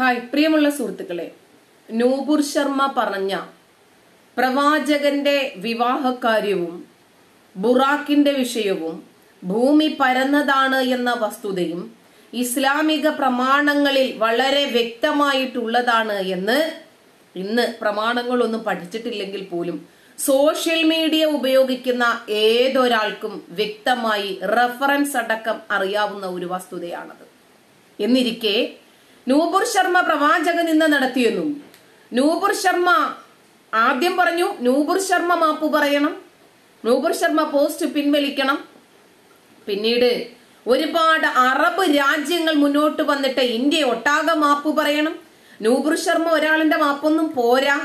Hi പ്രിയമുള്ള സുഹൃത്തുക്കളെ. നൂപുർ ശർമ്മ പറഞ്ഞ പ്രവാചകന്റെ വിവാഹകാര്യവും ബുറാക്കിന്റെ വിഷയവും ഭൂമി പരന്നതാണ് എന്ന വസ്തുതയും ഇസ്ലാമിക പ്രമാണങ്ങളിൽ വളരെ വ്യക്തമായിട്ടുള്ളതാണ് എന്ന് ഇന്ന് പ്രമാണങ്ങളൊന്നും പഠിച്ചിട്ടില്ലെങ്കിൽ പോലും സോഷ്യൽ മീഡിയ ഉപയോഗിക്കുന്ന ഏതൊരാൾക്കും വ്യക്തമായി റെഫറൻസ് അടക്കം അറിയാവുന്ന ഒരു വസ്തുതയാണത്. എന്നിരിക്കെ നൂപുർ ശർമ്മ പ്രവാചകൻ ഇന്ന് നടത്തിയെന്നും. നൂപുർ ശർമ്മ ആദ്യം പറഞ്ഞു നൂപുർ ശർമ്മ മാപ്പ് പറയണം. നൂപുർ ശർമ്മ പോസ്റ്റ് പിൻവലിക്കണം. പിന്നീട് ഒരുപാട് അറബ് രാജ്യങ്ങൾ മുന്നോട്ട് വന്നിട്ട് ഇന്ത്യ ഒട്ടാകെ മാപ്പ് പറയണം. നൂപുർ ശർമ്മ ഒരാളിന്റെ മാപ്പൊന്നും പോരാ.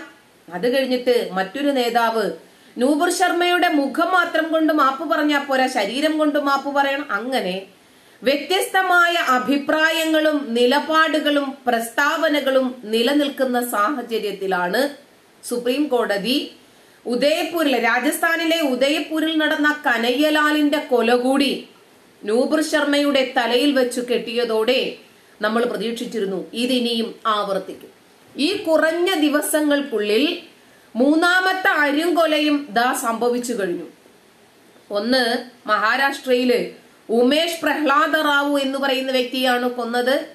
അത് കഴിഞ്ഞിട്ട് മറ്റൊരു നേതാവ് നൂപുർ ശർമ്മയുടെ മുഖം മാത്രം കൊണ്ട് മാപ്പ് പറഞ്ഞാൽ പോരാ ശരീരം കൊണ്ട് മാപ്പ് പറയണം. അങ്ങനെ വ്യത്യസ്തമായ അഭിപ്രായങ്ങളും നിലപാടുകളും പ്രസ്താവനകളും നിലനിൽക്കുന്ന സാഹചര്യത്തിലാണ് സുപ്രീം കോടതി ഉദയപൂരിലെ രാജസ്ഥാനിലെ ഉദയപൂരിൽ നടന്ന കനയ്യലാലിന്റെ കൊല കൂടി നൂപുർ ശർമ്മയുടെ തലയിൽ വെച്ചു കെട്ടിയതോടെ നമ്മൾ പ്രതീക്ഷിച്ചിരുന്നു. ഇതിനിയും ആവർത്തിക്കും. ഈ കുറഞ്ഞ ദിവസങ്ങൾക്കുള്ളിൽ മൂന്നാമത്തെ അരുംകൊലയും ദാ സംഭവിച്ചു കഴിഞ്ഞു. ഒന്ന് മഹാരാഷ്ട്രയിൽ ഉമേഷ് പ്രഹ്ലാദ റാവു എന്ന് പറയുന്ന വ്യക്തിയാണ് കൊന്നത്.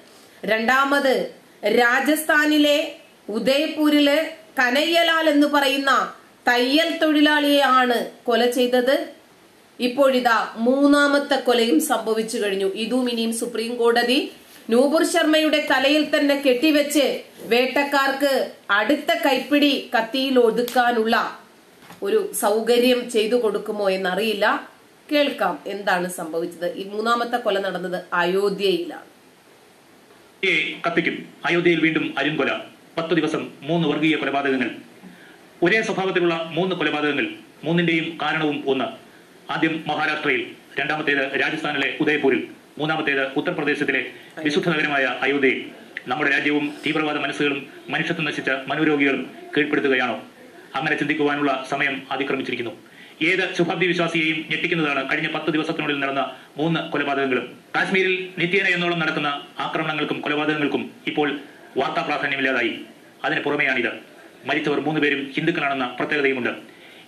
രണ്ടാമത് രാജസ്ഥാനിലെ ഉദയ്പൂരിൽ കനയ്യലാൽ എന്ന് പറയുന്ന തയ്യൽ തൊഴിലാളിയെയാണ് കൊല ചെയ്തത്. ഇപ്പോഴിതാ മൂന്നാമത്തെ കൊലയും സംഭവിച്ചു കഴിഞ്ഞു. ഇതും ഇനിയും സുപ്രീം കോടതി നൂപുർ ശർമ്മയുടെ തലയിൽ തന്നെ കെട്ടിവെച്ച് വേട്ടക്കാർക്ക് അടുത്ത കൈപ്പിടി കത്തിയിൽ ഒതുക്കാനുള്ള ഒരു സൗകര്യം ചെയ്തു കൊടുക്കുമോ എന്നറിയില്ല. കേൾക്കാം എന്താണ് സംഭവിച്ചത്. ഈ മൂന്നാമത്തെ കൊല നടന്നത് അയോധ്യയിലാണ്. കത്തിക്കും. അയോധ്യയിൽ വീണ്ടും അരുംകൊല പത്തു ദിവസം മൂന്ന് വർഗീയ കൊലപാതകങ്ങൾ. ഒരേ സ്വഭാവത്തിലുള്ള മൂന്ന് കൊലപാതകങ്ങൾ. മൂന്നിന്റെയും കാരണവും ഒന്ന്. ആദ്യം മഹാരാഷ്ട്രയിൽ രണ്ടാമത്തേത് രാജസ്ഥാനിലെ ഉദയപൂരിൽ മൂന്നാമത്തേത് ഉത്തർപ്രദേശത്തിലെ വിശുദ്ധ നഗരമായ അയോധ്യയിൽ. നമ്മുടെ രാജ്യവും തീവ്രവാദ മനസ്സുകളും മനുഷ്യത്വം നശിച്ച മനോരോഗികളും കീഴ്പ്പെടുത്തുകയാണോ? അങ്ങനെ ചിന്തിക്കുവാനുള്ള സമയം അതിക്രമിച്ചിരിക്കുന്നു. ഏത് ശുഭാബ്ദി വിശ്വാസിയെയും ഞെട്ടിക്കുന്നതാണ്. കഴിഞ്ഞ പത്ത് ദിവസത്തിനുള്ളിൽ നടന്ന മൂന്ന് കൊലപാതകങ്ങളും. കാശ്മീരിൽ നിത്യേന എന്നോളം നടക്കുന്ന ആക്രമണങ്ങൾക്കും കൊലപാതകങ്ങൾക്കും ഇപ്പോൾ വാർത്താ പ്രാധാന്യമില്ലാതായി. അതിന് പുറമെയാണിത്. മരിച്ചവർ മൂന്ന് പേരും ഹിന്ദുക്കളാണെന്ന പ്രത്യേകതയുമുണ്ട്.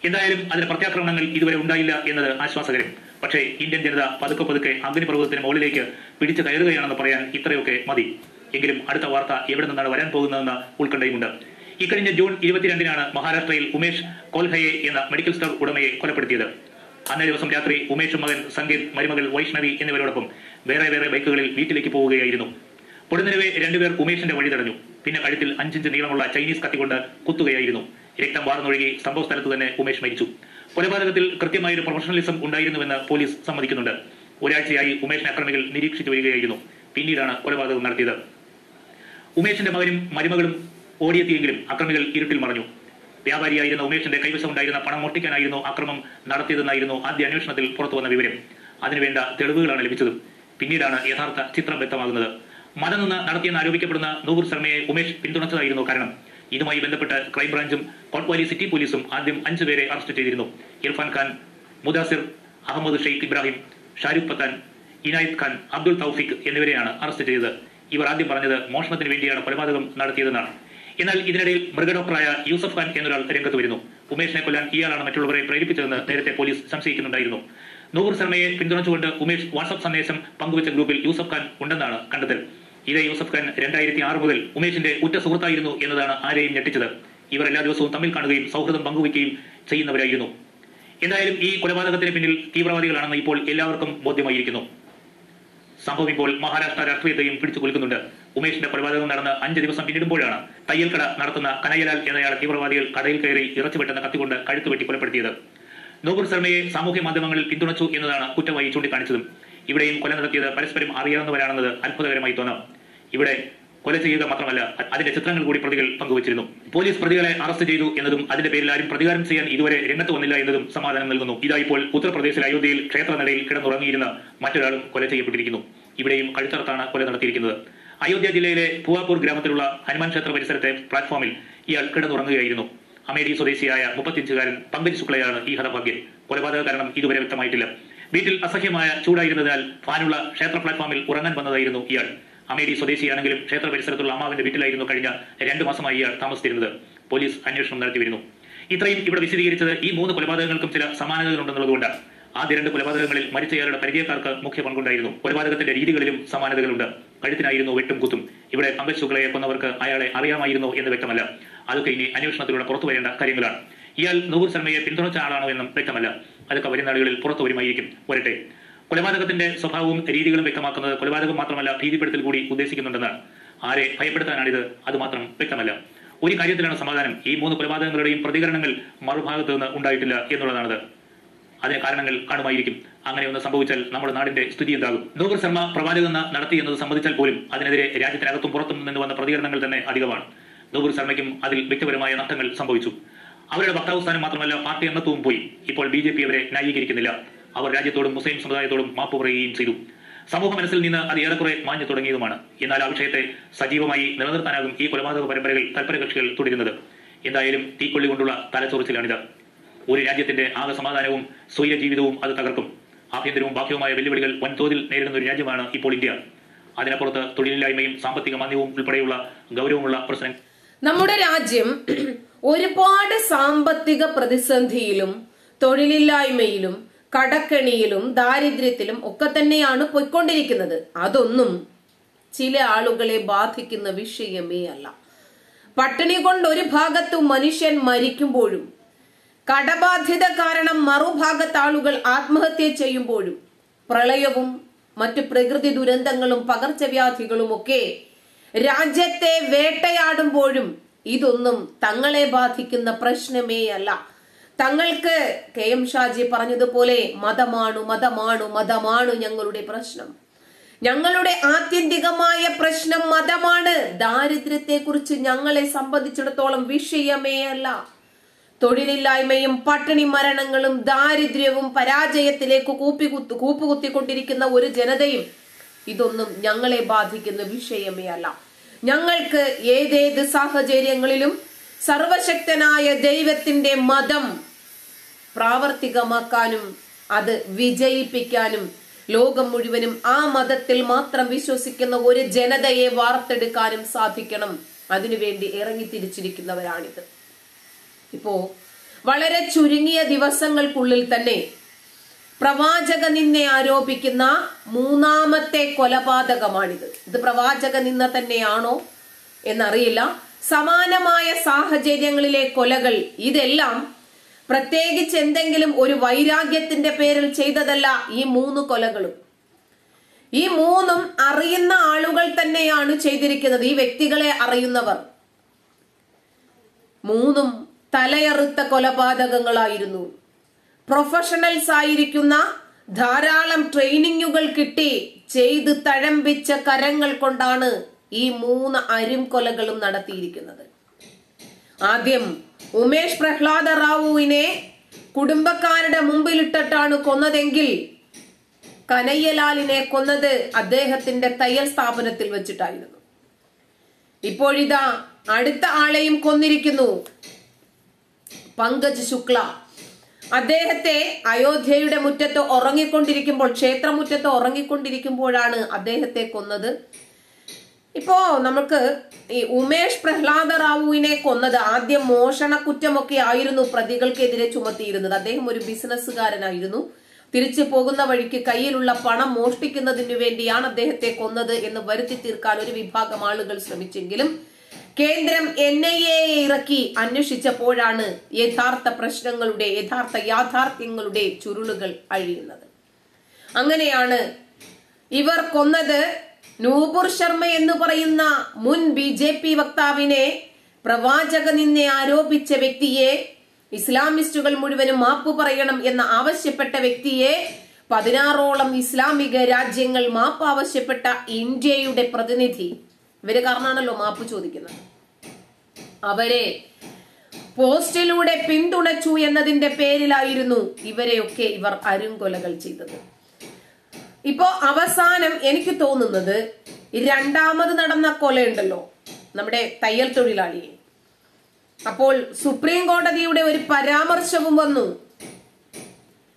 എന്തായാലും അതിന് പ്രത്യാക്രമണങ്ങൾ ഇതുവരെ ഉണ്ടായില്ല എന്നത് ആശ്വാസകരം. പക്ഷേ ഇന്ത്യൻ ജനത പതുക്കെ പതുക്കെ അഗ്നിപർവതത്തിന് മുകളിലേക്ക് പിടിച്ചു കയറുകയാണെന്ന് പറയാൻ ഇത്രയൊക്കെ മതി. എങ്കിലും അടുത്ത വാർത്ത എവിടെ നിന്നാണ് വരാൻ പോകുന്നതെന്ന ഉത്കണ്ഠയുമുണ്ട്. ഇക്കഴിഞ്ഞ ജൂൺ ഇരുപത്തിരണ്ടിനാണ് മഹാരാഷ്ട്രയിൽ ഉമേഷ് കോൽഹയെ എന്ന മെഡിക്കൽ സ്റ്റോർ ഉടമയെ കൊലപ്പെടുത്തിയത്. അന്നേ ദിവസം രാത്രി ഉമേഷും മകൻ സംഗീത് മരുമകൾ വൈഷ്ണവി എന്നിവരോടൊപ്പം വേറെ വേറെ ബൈക്കുകളിൽ വീട്ടിലേക്ക് പോവുകയായിരുന്നു. പൊടുന്നിരവെ രണ്ടുപേർ ഉമേഷിന്റെ വഴി തടഞ്ഞു. പിന്നെ കഴുത്തിൽ അഞ്ചിഞ്ച് നീളമുള്ള ചൈനീസ് കത്തികൊണ്ട് കുത്തുകയായിരുന്നു. രക്തം വാർന്നൊഴുകി സംഭവ സ്ഥലത്ത് തന്നെ ഉമേഷ് മരിച്ചു. കൊലപാതകത്തിൽ കൃത്യമായ ഒരു പ്രൊഫഷണലിസം ഉണ്ടായിരുന്നുവെന്ന് പോലീസ് സമ്മതിക്കുന്നുണ്ട്. ഒരാഴ്ചയായി ഉമേഷിനെ അക്രമികൾ നിരീക്ഷിച്ചു വരികയായിരുന്നു. പിന്നീടാണ് കൊലപാതകം നടത്തിയത്. ഉമേഷിന്റെ മകനും മരുമകളും ഓടിയെത്തിയെങ്കിലും അക്രമികൾ ഇരുട്ടിൽ മറഞ്ഞു. വ്യാപാരിയായിരുന്ന ഉമേഷിന്റെ കൈവശമുണ്ടായിരുന്ന പണം മോഷ്ടിക്കാനായിരുന്നു അക്രമം നടത്തിയതെന്നായിരുന്നു ആദ്യ അന്വേഷണത്തിൽ പുറത്തുവന്ന വിവരം. അതിനുവേണ്ട തെളിവുകളാണ് ലഭിച്ചത്. പിന്നീടാണ് യഥാർത്ഥ ചിത്രം വ്യക്തമാകുന്നത്. മതം നിന്ന് നടത്തിയെന്ന് ആരോപിക്കപ്പെടുന്ന നൂർ ശർമ്മയെ ഉമേഷ് പിന്തുണച്ചതായിരുന്നു കാരണം. ഇതുമായി ബന്ധപ്പെട്ട് ക്രൈംബ്രാഞ്ചും കോട്ട്വാലി സിറ്റി പോലീസും ആദ്യം അഞ്ചു പേരെ അറസ്റ്റ് ചെയ്തിരുന്നു. ഇർഫാൻ ഖാൻ മുദാസിർ അഹമ്മദ് ഷെയ്ഖ് ഇബ്രാഹിം ഷാരൂഖ് പത്താൻ ഇനായത് ഖാൻ അബ്ദുൾ തൗഫിഖ് എന്നിവരെയാണ് അറസ്റ്റ് ചെയ്തത്. ഇവർ ആദ്യം പറഞ്ഞത് മോഷണത്തിന് വേണ്ടിയാണ് കൊലപാതകം നടത്തിയതെന്നാണ്. എന്നാൽ ഇതിനിടയിൽ മൃഗഡോക്ടറായ യൂസഫ് ഖാൻ എന്നൊരാൾ രംഗത്ത് വരുന്നു. ഉമേഷിനെ കൊല്ലാൻ ഇയാളാണ് മറ്റുള്ളവരെ പ്രേരിപ്പിച്ചതെന്ന് നേരത്തെ പോലീസ് സംശയിക്കുന്നുണ്ടായിരുന്നു. നൂർ ശർമ്മയെ പിന്തുണച്ചുകൊണ്ട് ഉമേഷ് വാട്സ്ആപ്പ് സന്ദേശം പങ്കുവച്ച ഗ്രൂപ്പിൽ യൂസഫ് ഖാൻ ഉണ്ടെന്നാണ് കണ്ടെത്തൽ. ഇതേ യൂസഫ് ഖാൻ രണ്ടായിരത്തി ആറ് മുതൽ ഉമേഷിന്റെ ഉറ്റ സുഹൃത്തായിരുന്നു എന്നതാണ് ആരെയും ഞെട്ടിച്ചത്. ഇവർ എല്ലാ ദിവസവും തമ്മിൽ കാണുകയും സൗഹൃദം പങ്കുവയ്ക്കുകയും ചെയ്യുന്നവരായിരുന്നു. എന്തായാലും ഈ കൊലപാതകത്തിന് പിന്നിൽ തീവ്രവാദികളാണെന്ന് ഇപ്പോൾ എല്ലാവർക്കും ബോധ്യമായിരിക്കുന്നു. സംഭവം ഇപ്പോൾ മഹാരാഷ്ട്ര രാഷ്ട്രീയത്തെയും പിടിച്ചു കുലുക്കുന്നുണ്ട്. ഉമേഷിന്റെ കൊലപാതകം നടന്ന് അഞ്ച് ദിവസം പിന്നിടുമ്പോഴാണ് തയ്യൽക്കട നടത്തുന്ന കനയ്യലാൽ എന്നയാൾ തീവ്രവാദികൾ കടയിൽ കയറി ഇറച്ചു വെട്ടുന്ന കത്തികൊണ്ട് കഴുത്ത് വെട്ടി കൊലപ്പെടുത്തിയത്. നൂപുർ ശർമ്മയെ സാമൂഹ്യ മാധ്യമങ്ങളിൽ പിന്തുണച്ചു എന്നതാണ് കുറ്റമായി ചൂണ്ടിക്കാണിച്ചതും. ഇവിടെയും കൊല നടത്തിയത് പരസ്പരം അറിയാവുന്നവരാണെന്നത് അത്ഭുതകരമായി തോന്നാം. ഇവിടെ കൊല ചെയ്യുക മാത്രമല്ല അതിന്റെ ചിത്രങ്ങൾ കൂടി പ്രതികൾ പങ്കുവച്ചിരുന്നു. പോലീസ് പ്രതികളെ അറസ്റ്റ് ചെയ്തു എന്നതും അതിന്റെ പേരിൽ ആരും പ്രതികാരം ചെയ്യാൻ ഇതുവരെ രംഗത്ത് വന്നില്ല എന്നതും സമാധാനം നൽകുന്നു. ഇതായിപ്പോൾ ഉത്തർപ്രദേശിലെ അയോധ്യയിൽ ക്ഷേത്ര ക്ഷേത്രനടയിൽ കിടന്നുറങ്ങിയിരുന്ന മറ്റൊരാളും കൊല ചെയ്യപ്പെട്ടിരിക്കുന്നു. ഇവിടെയും കഴുത്തറത്താണ് കൊല നടത്തിയിരിക്കുന്നത്. അയോധ്യ ജില്ലയിലെ പൂവാപൂർ ഗ്രാമത്തിലുള്ള ഹനുമാൻ ക്ഷേത്ര പരിസരത്തെ പ്ലാറ്റ്ഫോമിൽ ഇയാൾ കിടന്നുറങ്ങുകയായിരുന്നു. അമേരി സ്വദേശിയായ മുപ്പത്തിയഞ്ചുകാരൻ പങ്കജ് ശുക്ലയാണ് ഈ ഹതഭാഗ്യൻ കൊലപാതക കാരണം ഇതുവരെ വ്യക്തമായിട്ടില്ല. വീട്ടിൽ അസഹ്യമായ ചൂടായിരുന്നതിനാൽ ഫാനുള്ള ക്ഷേത്ര പ്ലാറ്റ്ഫോമിൽ ഉറങ്ങാൻ വന്നതായിരുന്നു ഇയാൾ. അമേരി സ്വദേശിയാണെങ്കിലും ക്ഷേത്ര പരിസരത്തുള്ള അമ്മാവിന്റെ വീട്ടിലായിരുന്നു കഴിഞ്ഞ രണ്ടു മാസമായി ഇയാൾ താമസിച്ചിരുന്നത്. പോലീസ് അന്വേഷണം നടത്തിവരുന്നു. ഇത്രയും ഇവിടെ വിശദീകരിച്ചത് ഈ മൂന്ന് കൊലപാതകങ്ങൾക്കും ചില സമാനതകളുണ്ടെന്നുള്ളതുകൊണ്ട് ആദ്യ രണ്ട് കൊലപാതകങ്ങളിൽ മരിച്ചയാളുടെ പരിചയക്കാർക്ക് മുഖ്യ പങ്കുണ്ടായിരുന്നു. കൊലപാതകത്തിന്റെ രീതികളിലും സമാനതകളുണ്ട്. കഴുത്തിനായിരുന്നു വെട്ടും കുത്തും. ഇവിടെ പങ്കജ് കൊന്നവർക്ക് അയാളെ അറിയാമായിരുന്നു എന്ന് വ്യക്തമല്ല. അതൊക്കെ ഇനി അന്വേഷണത്തിലൂടെ പുറത്തു വരേണ്ട കാര്യങ്ങളാണ്. ഇയാൾ നൂർ ശർമ്മയെ പിന്തുണച്ച ആളാണോ എന്നും വ്യക്തമല്ല. അതൊക്കെ വരും നാളുകളിൽ പുറത്തു വരുമായിരിക്കും. വരട്ടെ. കൊലപാതകത്തിന്റെ സ്വഭാവവും രീതികളും വ്യക്തമാക്കുന്നത് കൊലപാതകം മാത്രമല്ല ഭീതിപ്പെടുത്തൽ കൂടി ഉദ്ദേശിക്കുന്നുണ്ടെന്ന്. ആരെ ഭയപ്പെടുത്താനാണിത്? അത് മാത്രം വ്യക്തമല്ല. ഒരു കാര്യത്തിലാണ് സമാധാനം. ഈ മൂന്ന് കൊലപാതകങ്ങളുടെയും പ്രതികരണങ്ങൾ മറുഭാഗത്ത് നിന്ന് ഉണ്ടായിട്ടില്ല എന്നുള്ളതാണത്. അതിന് കാരണങ്ങൾ കാണുമായിരിക്കും. അങ്ങനെ ഒന്ന് സംഭവിച്ചാൽ നമ്മുടെ നാടിന്റെ സ്ഥിതി എന്താകും? നൂപർ ശർമ്മ പ്രവാചകൻ നടത്തി എന്നത് സംബന്ധിച്ചാൽ പോലും അതിനെതിരെ രാജ്യത്തിനകത്തും പുറത്തും നിന്ന് വന്ന പ്രതികരണങ്ങൾ തന്നെ അധികമാണ്. നൂപർ ശർമ്മയ്ക്കും അതിൽ വ്യക്തിപരമായ നഷ്ടങ്ങൾ സംഭവിച്ചു. അവരുടെ വക്താവ് സ്ഥാനം മാത്രമല്ല പാർട്ടി അംഗത്വവും പോയി. ഇപ്പോൾ ബി ജെ പി അവരെ ന്യായീകരിക്കുന്നില്ല. അവർ രാജ്യത്തോടും മുസ്ലിം സമുദായത്തോടും മാപ്പ് പറയുകയും ചെയ്തു. സമൂഹ മനസ്സിൽ നിന്ന് അത് ഏറെക്കുറെ മാഞ്ഞു തുടങ്ങിയതുമാണ്. എന്നാൽ ആ വിഷയത്തെ സജീവമായി നിലനിർത്താനാകും ഈ കൊലപാതക പരമ്പരകൾ തൽപരകക്ഷികൾ തുടരുന്നത്. എന്തായാലും തീക്കൊള്ളി കൊണ്ടുള്ള തലച്ചോറിച്ചിലാണിത്. ഒരു രാജ്യത്തിന്റെ ആകെ സമാധാനവും സ്വയ ജീവിതവും അത് തകർക്കും. ആഭ്യന്തരവും ബാഹ്യവുമായ വെല്ലുവിളികൾ വൻതോതിൽ നേരിടുന്ന ഒരു രാജ്യമാണ് ഇപ്പോൾ ഇന്ത്യ. അതിനപ്പുറത്ത് തൊഴിലില്ലായ്മയും സാമ്പത്തിക മാന്ദ്യവും ഉൾപ്പെടെയുള്ള ഗൗരവമുള്ള പ്രശ്നങ്ങൾ നമ്മുടെ രാജ്യം ഒരുപാട് സാമ്പത്തിക പ്രതിസന്ധിയിലും തൊഴിലില്ലായ്മയിലും കടക്കെണിയിലും ദാരിദ്ര്യത്തിലും ഒക്കെ തന്നെയാണ് പൊയ്ക്കൊണ്ടിരിക്കുന്നത്. അതൊന്നും ചില ആളുകളെ ബാധിക്കുന്ന വിഷയമേ അല്ല. പട്ടിണി കൊണ്ട് ഒരു ഭാഗത്തും മനുഷ്യൻ മരിക്കുമ്പോഴും കടബാധ്യത കാരണം മറുഭാഗത്താളുകൾ ആത്മഹത്യ ചെയ്യുമ്പോഴും പ്രളയവും മറ്റു പ്രകൃതി ദുരന്തങ്ങളും പകർച്ചവ്യാധികളും ഒക്കെ രാജ്യത്തെ വേട്ടയാടുമ്പോഴും ഇതൊന്നും തങ്ങളെ ബാധിക്കുന്ന പ്രശ്നമേ അല്ല. തങ്ങൾക്ക് കെ എം ഷാജി പറഞ്ഞതുപോലെ മതമാണു മതമാണു മതമാണു ഞങ്ങളുടെ പ്രശ്നം. ഞങ്ങളുടെ ആത്യന്തികമായ പ്രശ്നം മതമാണ്. ദാരിദ്ര്യത്തെക്കുറിച്ച് ഞങ്ങളെ സംബന്ധിച്ചിടത്തോളം വിഷയമേ അല്ല. തൊഴിലില്ലായ്മയും പട്ടിണി മരണങ്ങളും ദാരിദ്ര്യവും പരാജയത്തിലേക്ക് കൂപ്പികുത്തു കൂപ്പുകുത്തിക്കൊണ്ടിരിക്കുന്ന ഒരു ജനതയും ഇതൊന്നും ഞങ്ങളെ ബാധിക്കുന്ന വിഷയമേ അല്ല. ഞങ്ങൾക്ക് ഏതേത് സാഹചര്യങ്ങളിലും സർവശക്തനായ ദൈവത്തിന്റെ മതം പ്രാവർത്തികമാക്കാനും അത് വിജയിപ്പിക്കാനും ലോകം മുഴുവനും ആ മതത്തിൽ മാത്രം വിശ്വസിക്കുന്ന ഒരു ജനതയെ വാർത്തെടുക്കാനും സാധിക്കണം. അതിനുവേണ്ടി ഇറങ്ങിത്തിരിച്ചിരിക്കുന്നവരാണിത്. ഇപ്പോ വളരെ ചുരുങ്ങിയ ദിവസങ്ങൾക്കുള്ളിൽ തന്നെ പ്രവാചക നിന്നെ ആരോപിക്കുന്ന മൂന്നാമത്തെ കൊലപാതകമാണിത്. ഇത് പ്രവാചക നിന്ന തന്നെയാണോ എന്നറിയില്ല. സമാനമായ സാഹചര്യങ്ങളിലെ കൊലകൾ ഇതെല്ലാം പ്രത്യേകിച്ച് എന്തെങ്കിലും ഒരു വൈരാഗ്യത്തിന്റെ പേരിൽ ചെയ്തതല്ല ഈ മൂന്ന് കൊലകളും. ഈ മൂന്നും അറിയുന്ന ആളുകൾ തന്നെയാണ് ചെയ്തിരിക്കുന്നത്. ഈ വ്യക്തികളെ അറിയുന്നവർ. മൂന്നും തലയറുത്ത കൊലപാതകങ്ങളായിരുന്നു. പ്രൊഫഷണൽസ് ആയിരിക്കുന്ന ധാരാളം ട്രെയിനിങ്ങുകൾ കിട്ടി ചെയ്ത് തഴമ്പിച്ച കരങ്ങൾ കൊണ്ടാണ് ഈ മൂന്ന് അരും കൊലകളും നടത്തിയിരിക്കുന്നത്. ആദ്യം ഉമേഷ് പ്രഹ്ലാദ റാവുവിനെ കുടുംബക്കാരുടെ മുമ്പിലിട്ടിട്ടാണ് കൊന്നതെങ്കിൽ കനയ്യലാലിനെ കൊന്നത് അദ്ദേഹത്തിന്റെ തയ്യൽ സ്ഥാപനത്തിൽ വെച്ചിട്ടായിരുന്നു. ഇപ്പോഴിതാ അടുത്ത ആളെയും കൊന്നിരിക്കുന്നു. പങ്കജ് ശുക്ല. അദ്ദേഹത്തെ അയോധ്യയുടെ മുറ്റത്ത് ഉറങ്ങിക്കൊണ്ടിരിക്കുമ്പോൾ ക്ഷേത്രമുറ്റത്ത് ഉറങ്ങിക്കൊണ്ടിരിക്കുമ്പോഴാണ് അദ്ദേഹത്തെ കൊന്നത്. ഇപ്പോ നമുക്ക് ഈ ഉമേഷ് പ്രഹ്ലാദ റാവുവിനെ കൊന്നത് ആദ്യം മോഷണ കുറ്റമൊക്കെ ആയിരുന്നു പ്രതികൾക്കെതിരെ ചുമത്തിയിരുന്നത്. അദ്ദേഹം ഒരു ബിസിനസ്സുകാരനായിരുന്നു. തിരിച്ചു പോകുന്ന വഴിക്ക് കയ്യിലുള്ള പണം മോഷ്ടിക്കുന്നതിനു വേണ്ടിയാണ് അദ്ദേഹത്തെ കൊന്നത് എന്ന് വരുത്തി തീർക്കാൻ ഒരു വിഭാഗം ആളുകൾ ശ്രമിച്ചെങ്കിലും കേന്ദ്രം എൻ ഐ എ ഇറക്കി അന്വേഷിച്ചപ്പോഴാണ് യഥാർത്ഥ പ്രശ്നങ്ങളുടെ യഥാർത്ഥ യാഥാർത്ഥ്യങ്ങളുടെ ചുരുളുകൾ അഴിയുന്നത്. അങ്ങനെയാണ് ഇവർ കൊന്നത് നൂപുർ ശർമ്മ എന്ന് പറയുന്ന മുൻ ബി ജെ പി വക്താവിനെ പ്രവാചക നിന്നെ ആരോപിച്ച വ്യക്തിയെ ഇസ്ലാമിസ്റ്റുകൾ മുഴുവനും മാപ്പ് പറയണം എന്ന് ആവശ്യപ്പെട്ട വ്യക്തിയെ പതിനാറോളം ഇസ്ലാമിക രാജ്യങ്ങൾ മാപ്പ് ആവശ്യപ്പെട്ട ഇന്ത്യയുടെ പ്രതിനിധി ഇവർ കാരണമാണല്ലോ മാപ്പ് ചോദിക്കുന്നത്. അവരെ പോസ്റ്റിലൂടെ പിന്തുണച്ചു എന്നതിന്റെ പേരിലായിരുന്നു ഇവരെയൊക്കെ ഇവർ അരുംകൊലകൾ ചെയ്തത്. ഇപ്പോ അവസാനം എനിക്ക് തോന്നുന്നത് രണ്ടാമത് നടന്ന കൊലയുണ്ടല്ലോ നമ്മുടെ തയ്യൽ തൊഴിലാളിയെ. അപ്പോൾ സുപ്രീം കോടതിയുടെ ഒരു പരാമർശവും വന്നു.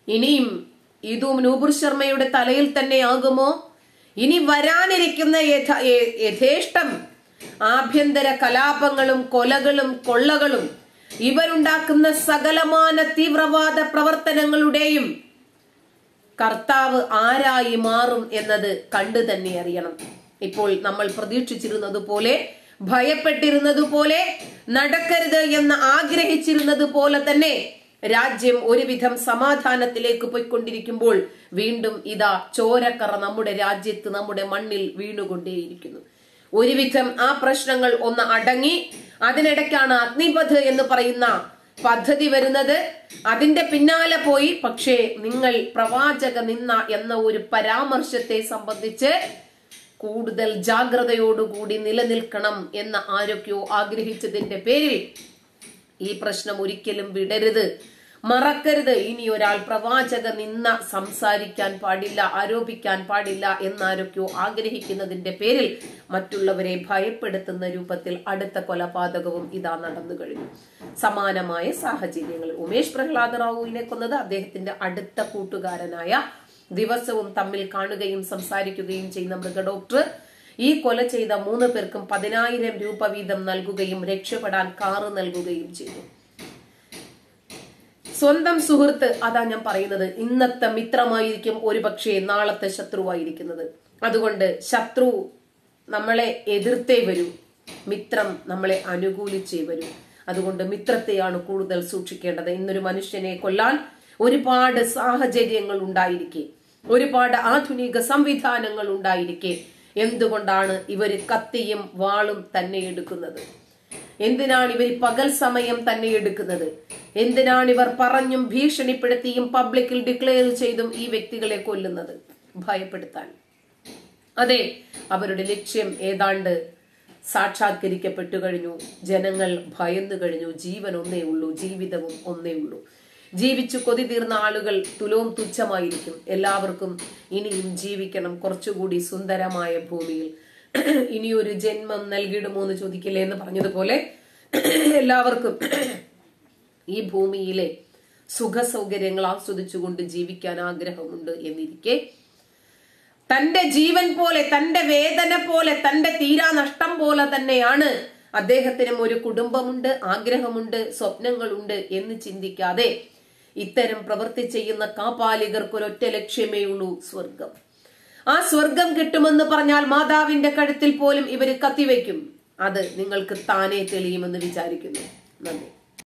ഇനിയും ഇതും നൂപുർ ശർമ്മയുടെ തലയിൽ തന്നെ ആകുമോ? ഇനി വരാനിരിക്കുന്ന യഥ- യഥേഷ്ടം ആഭ്യന്തര കലാപങ്ങളും കൊലകളും കൊള്ളകളും ഇവരുണ്ടാക്കുന്ന സകലമാന തീവ്രവാദ പ്രവർത്തനങ്ങളുടെയും കർത്താവ് ആരായി മാറും എന്നത് കണ്ടു തന്നെ അറിയണം. ഇപ്പോൾ നമ്മൾ പ്രതീക്ഷിച്ചിരുന്നത് പോലെ ഭയപ്പെട്ടിരുന്നത് പോലെ നടക്കരുത് എന്ന് ആഗ്രഹിച്ചിരുന്നത് പോലെ തന്നെ രാജ്യം ഒരുവിധം സമാധാനത്തിലേക്ക് പോയിക്കൊണ്ടിരിക്കുമ്പോൾ വീണ്ടും ഇതാ ചോരക്കറ നമ്മുടെ രാജ്യത്ത് നമ്മുടെ മണ്ണിൽ വീണുകൊണ്ടേയിരിക്കുന്നു. ഒരുവിധം ആ പ്രശ്നങ്ങൾ ഒന്ന് അടങ്ങി അതിനിടയ്ക്കാണ് അഗ്നിപഥ് എന്ന് പറയുന്ന പദ്ധതി വരുന്നത്. അതിന്റെ പിന്നാലെ പോയി. പക്ഷേ നിങ്ങൾ പ്രവാചക നിന്ന എന്ന ഒരു പരാമർശത്തെ സംബന്ധിച്ച് കൂടുതൽ ജാഗ്രതയോടുകൂടി നിലനിൽക്കണം എന്ന് ആരൊക്കെയോ ആഗ്രഹിച്ചതിന്റെ പേരിൽ ഈ പ്രശ്നം ഒരിക്കലും വിടരുത്. മറക്കരുത്. ഇനി ഒരാൾ പ്രവാചക നിന്ന സംസാരിക്കാൻ പാടില്ല ആരോപിക്കാൻ പാടില്ല എന്നാരൊക്കെയോ ആഗ്രഹിക്കുന്നതിന്റെ പേരിൽ മറ്റുള്ളവരെ ഭയപ്പെടുത്തുന്ന രൂപത്തിൽ അടുത്ത കൊലപാതകവും ഇതാ നടന്നു കഴിഞ്ഞു. സമാനമായ സാഹചര്യങ്ങൾ. ഉമേഷ് പ്രഹ്ലാദ റാവുവിനെ കൊന്നത് അദ്ദേഹത്തിന്റെ അടുത്ത കൂട്ടുകാരനായ ദിവസവും തമ്മിൽ കാണുകയും സംസാരിക്കുകയും ചെയ്യുന്ന മൃഗഡോക്ടർ ഈ കൊല ചെയ്ത മൂന്ന് പേർക്കും പതിനായിരം രൂപ വീതം നൽകുകയും രക്ഷപ്പെടാൻ കാറ് നൽകുകയും ചെയ്തു. സ്വന്തം സുഹൃത്ത് അതാ ഞാൻ പറയുന്നത്. ഇന്നത്തെ മിത്രമായിരിക്കും ഒരുപക്ഷെ നാളത്തെ ശത്രുവായിരിക്കുന്നത്. അതുകൊണ്ട് ശത്രു നമ്മളെ എതിർത്തേ വരൂ. മിത്രം നമ്മളെ അനുകൂലിച്ചേ വരൂ. അതുകൊണ്ട് മിത്രത്തെയാണ് കൂടുതൽ സൂക്ഷിക്കേണ്ടത്. ഇന്നൊരു മനുഷ്യനെ കൊല്ലാൻ ഒരുപാട് സാഹചര്യങ്ങൾ ഉണ്ടായിരിക്കെ. ഒരുപാട് ആധുനിക സംവിധാനങ്ങൾ ഉണ്ടായിരിക്കെ. എന്തുകൊണ്ടാണ് ഇവർ കത്തിയും വാളും തന്നെ എടുക്കുന്നത്? എന്തിനാണ് ഇവർ പകൽ സമയം തന്നെ എടുക്കുന്നത്? എന്തിനാണ് ഇവർ പറഞ്ഞും ഭീഷണിപ്പെടുത്തിയും പബ്ലിക്കിൽ ഡിക്ലെയർ ചെയ്തും ഈ വ്യക്തികളെ കൊല്ലുന്നത്? ഭയപ്പെടുത്താൻ. അതെ അവരുടെ ലക്ഷ്യം ഏതാണ്ട് സാക്ഷാത്കരിക്കപ്പെട്ടു കഴിഞ്ഞു. ജനങ്ങൾ ഭയന്നു കഴിഞ്ഞു. ജീവൻ ഒന്നേ ഉള്ളൂ ജീവിതവും ഒന്നേ ഉള്ളൂ. ജീവിച്ചു കൊതി തീർന്ന ആളുകൾ തുലവും തുച്ഛമായിരിക്കും. എല്ലാവർക്കും ഇനിയും ജീവിക്കണം കുറച്ചുകൂടി സുന്ദരമായ ഭൂമിയിൽ. ഇനിയൊരു ജന്മം നൽകിയിടുമോ എന്ന് ചോദിക്കില്ലേ എന്ന് പറഞ്ഞതുപോലെ എല്ലാവർക്കും ഈ ഭൂമിയിലെ സുഖ സൗകര്യങ്ങൾ ആസ്വദിച്ചുകൊണ്ട് ജീവിക്കാൻ ആഗ്രഹമുണ്ട് എന്നിരിക്കെ. തന്റെ ജീവൻ പോലെ തന്റെ വേദന പോലെ തന്റെ തീരാ നഷ്ടം പോലെ തന്നെയാണ് അദ്ദേഹത്തിനും ഒരു കുടുംബമുണ്ട് ആഗ്രഹമുണ്ട് സ്വപ്നങ്ങളുണ്ട് എന്ന് ചിന്തിക്കാതെ ഇത്തരം പ്രവൃത്തി ചെയ്യുന്ന കാപാലികർക്ക് ഒരൊറ്റ ലക്ഷ്യമേ ഉള്ളൂ സ്വർഗം. ആ സ്വർഗം കിട്ടുമെന്ന് പറഞ്ഞാൽ മാതാവിന്റെ കഴുത്തിൽ പോലും ഇവർ കത്തിവെക്കും. അത് നിങ്ങൾക്ക് താനേ തെളിയുമെന്ന് വിചാരിക്കുന്നു. നന്ദി.